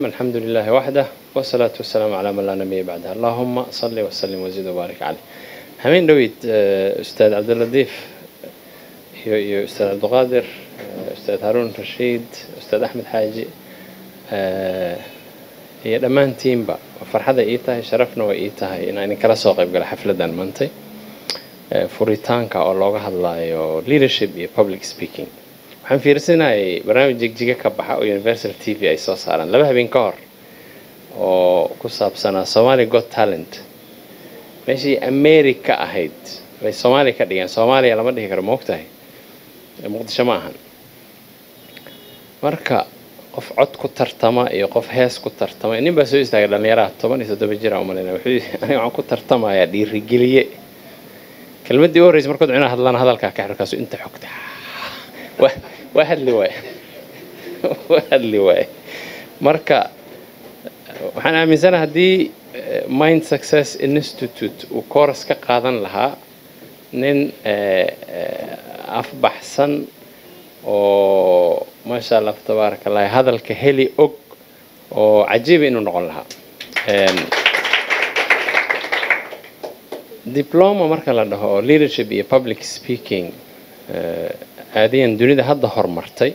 الحمد لله وحده والصلاة والسلام على من لا نبي بعده اللهم صل وسلم وزد وبارك عليه همين دويد أستاذ عبد اللطيف iyo iyo ustaad cabdiqaadir ustaad haruun rashiid ustaad axmed xaaji iyo dhammaantiinba farxada ii tahay sharafna way ii tahay inaan idinkala soo qayb gala xafladan maantay furitaanka oo looga hadlayo leadership iyo public speaking waxaan fiirsanayay barnaamij jigjiga ka baxa oo universal t v ay soo saaraan laba habeen ka hor oo ku saabsanaa somalia got talent. Meeshii america ahayd bay soomaaliya ka dhigeen. Soomaaliya lama dhihi karo moogtahay muqdisho ma ahan. Marka qof cod ku tartama iyo qof hees ku tartama nin baa soo istaagay dhallinyaraha toban iyo toddoba jir aan umalayna wuxuu aniga waxaan ku tartamayaa dhiirigeliye. Kelmaddii u horreysa markood cunaa hadlana hadalkaa ka xirkaasu inta xogta waa hadli waaye waa hadli waaye marka waxaan aaminsanaha haddii mind success institute uu kooras ka qaadan lahaa nin afbaxsan oo maasha allah tabaaraka allah hadalka heli og oo cajiiba inuu noqon lahaa. Diploma marka la dhaho leadership iyo public speaking aadiyan dunida hadda horumartay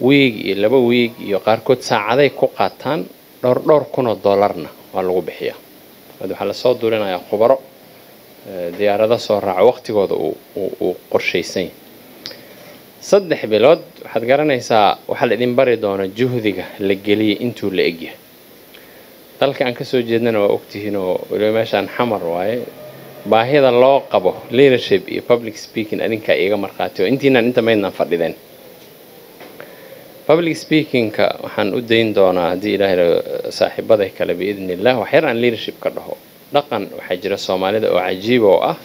wiig iyo laba wiig iyo qaarkood saacaday ku qaataan dhowr dhowr kunoo dollarna waa lagu bixiyaa waxaa la soo duulinayaa khubaro diyaarado soo raaca waqtigooda uu qorshaysan yahay saddex bilood waxaad garanaysaa waxaa la idin bari doona juhdiga la geliyay intuu la egyahay. Dalka aan ka soo jeednana waa ogtihiin oo meeshaan xamar waaye baahida loo qabo leadership iyo public speaking adinkaa iiga markhaati. Oo intiinaan inta maydnaan fadhideen. Public speakingka waxaan u dayn doonaa haddii ilaahay saaxiibaday kale biidni illah waxyar aan leadership ka dhaho. Dhaqan waxaa jira soomaalida oo cajiiba oo ah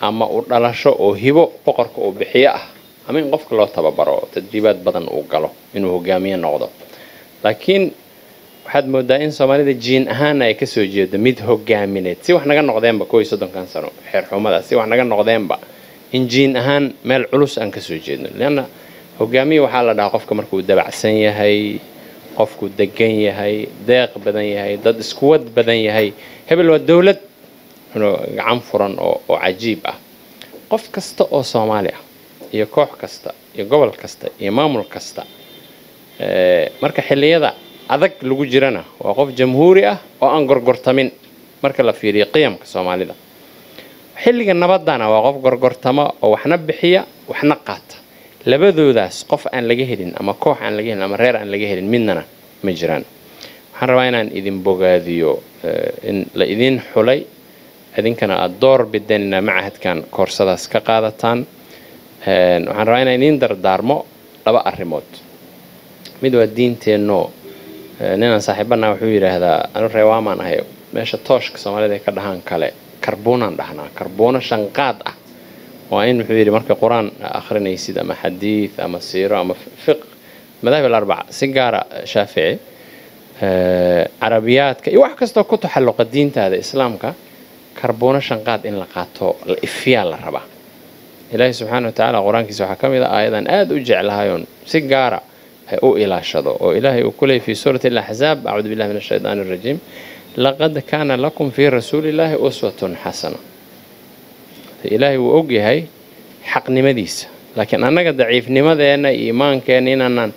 ama uu dhalasho oo hibo boqorka uu bixiyo ah. Ama in qofka loo tababaro tadriibaad badan uu galo inuu hogaamiye noqdo. Laakiin waxaad moodaa in soomaalida jiin ahaana ay ka soo jeedo mid hogaamineed si wax naga noqdeenba kow iyo soddonkan sano xeerxumada si wax naga noqdeenba in jiin ahaan meel culus aan ka soo jeedno. Leanna hogaamiye waxaa la dhahaa qofka markuu dabacsan yahay qofkuu degan yahay deeq badan yahay dad iskuwad badan yahay hebel waa dowlad gacan furan oo cajiib ah. Qof kasta oo soomaali ah iyo koox kasta iyo gobol kasta iyo maamul kasta marka xilliyada adag lagu jirana. Waa qof jamhuuri ah oo aan gorgortamin. Marka la fiiriyo qiyamka soomaalida. Xilliga nabadana waa qof gorgortama oo waxna bixiya waxna qaata. Labadoodaas qof aan laga helin ama koox aan laga helin ama reer aan laga helin midnana ma jiraan. Waxaan rabaa inaan idin bogaadiyo in la idin xulay. Idinkana aada door bideen macahadkan koorsadaas ka qaadataan. Waxaan rabaa inaan idiin dardaarmo laba arrimood. Mid waa diinteenno ninaan saaxiibanaa wuxuu yidhaahdaa anu reewaamaan ahay meesha tooshka soomaalida ay ka dhahaan kale karbuunaan dhahnaa karbuuno shanqaad ah. Waa in wuxuu yidhi marka qur'aan akhrinaysid ama xadiid ama siiro ama fiq madahib alarbaca si gaara shaafici carabiyaadka iyo wax kastoo ku taxalluqa diintaada islaamka karbuuno shanqaad in la qaato la ifyaa la rabaa. Ilaahi subxaana wa tacaala qur'aankiisa waxaa ka mid a aayadan aada u jeclahayoon si gaara u ilaashado oo ilaahay uu ku leeyay fi suurati alaxzaab acuudu billahi min ashaydaani arajiim laqad kaana lakum fii rasuulillaahi uswatun xasana ilaahay wuu ogyahay xaqnimadiisa laakiin annaga daciifnimadeenna iyo iimaankeenna inaanaan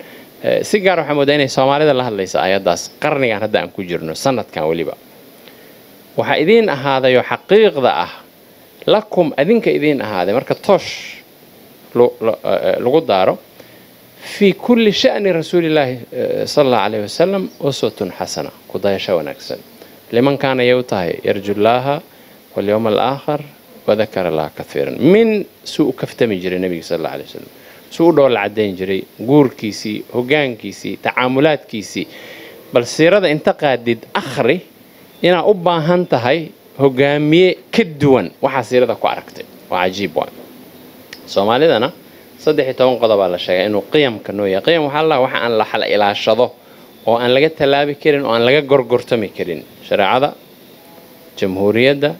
si gaar waxaa moodaa inay soomaalida la hadlaysa aayaddaas qarnigan hadda aan ku jirno sanadkan weliba. Waxaa idiin ahaadayoo xaqiiqda ah lakum adinka idiin ahaaday marka toosh lagu daaro fii kulli sha'ni rasuulillaahi sala allahu calayhi wasalam uswatun xasana kudayasho wanaagsan liman kaana yay u tahay yarjullaaha walyowma alaakhar wadakara allaha kaiiran min suu u kaftami jiray nebiga sal alla alay wasalam suu u dhoola caddayn jiray guurkiisii hogaankiisii tacaamulaadkiisii bal siirada inta qaadid akhri inaad u baahan tahay hogaamiye ka duwan waxaa siirada ku aragtay waa cajiib waa soomaalidana saddex iyo toban qodobaa la sheegay inuu qiyamka noo yahay. Qiyam waxaa la waxa aan la xala ilaashado oo aan laga tallaabi karin oo aan laga gorgortami karin. Shareecada jamhuuriyadda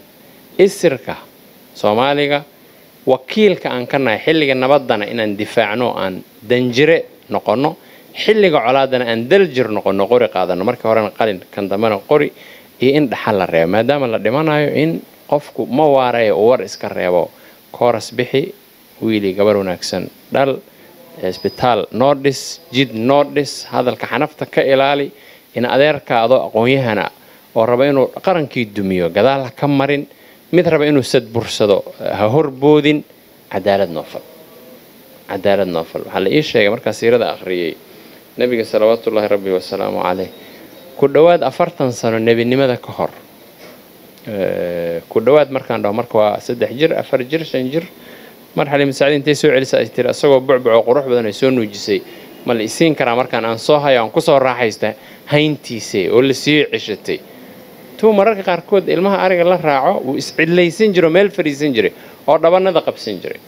isirka soomaaliga wakiilka aan ka nahay xilliga nabaddana inaan difaacno aan danjire noqonno xilliga colaadana aan daljir noqono qori qaadano. Markii horena qalin kan dambena qori iyo in dhaxal la reebo. Maadaama la dhimanayo in qofku ma waarayo uu war iska reebo. Kooras bixi wiilii gabar wanaagsan. Dhal isbitaal noo dhis jid noo dhis hadalka xanafta ka ilaali in adeerka adoo aqoon-yahana oo raba inuu qarankii dumiyo gadaal ha ka marin mid raba inuu sadbursado ha horboodin cadaalad noofal. Cadaalad noofal. Waxaa la ii sheegay markaa siirada akhriyey nebiga salawaatullaahi rabbi wasalaamu caleyh ku dhowaad afartan sano nebinimada ka hor. Ku dhowaad markaan dhaho marka waa saddex jir afar jir shan jir mar sacdi intay soo celisa ay tiri isagoo bucbucoo qurux badan ay soo nuujisay. Ma la isiin karaa markaan aan soo hayo aan ku soo raaxaysta hayntiise oo la sii ceshatay. Tuu mararka qaarkood ilmaha ariga la raaco wuu iscidlaysan jiro meel fadhiisan jiray oo dhabanada qabsan jiray.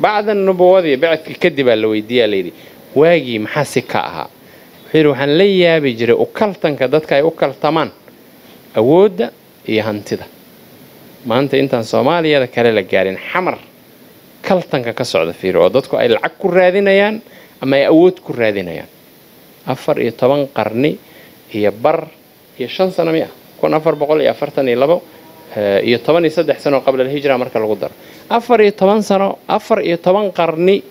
Bacda nubuwadii bacdkii kadib aa la weydiiyaa layidhi waagii maxaa si ka ahaa? Wuxuu yidhi waxaan la yaabi jiray ukaltanka dadka ay u kaltamaan awoodda iyo hantida. Maanta intaan soomaaliyada kale la gaarin xamar kaltanka ka socda fiiri oo dadku ay lacag ku raadinayaan ama ay awood ku raadinayaan. Afar iyo toban qarni iyo bar iyo shan sano mi ah kun afar boqol iyo afartan iyo labo iyo toban iyo saddex sano qabla alhijra marka lagu daro. Afar iyo toban sano afar iyo toban qarni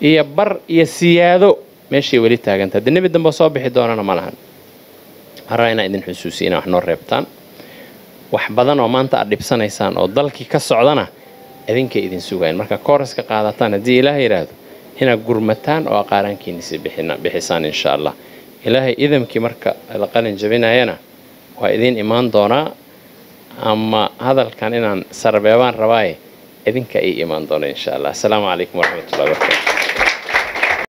iyo bar iyo siyaado meeshay weli taaganta haddii nebi dambe soo bixi doonana ma lahan. Haraa inaa idin xusuusiya inaa wax noo reebtaan. Wax badan oo maanta aad dhibsanaysaan oo dalkii ka socdana idinkay idin sugayan marka kooraska qaadataan haddii ilaah yidhaahdo inaad gurmataan oo aqaaraankiinisi bixisaan insha allah ilaahay idamkii marka la qalin jabinayana waa idiin imaan doonaa ama hadalkan inaan sarbeebaan rabaaye idinka ii imaan doona insha allah asalaamu calaykum waraxmatullahi wabarakatu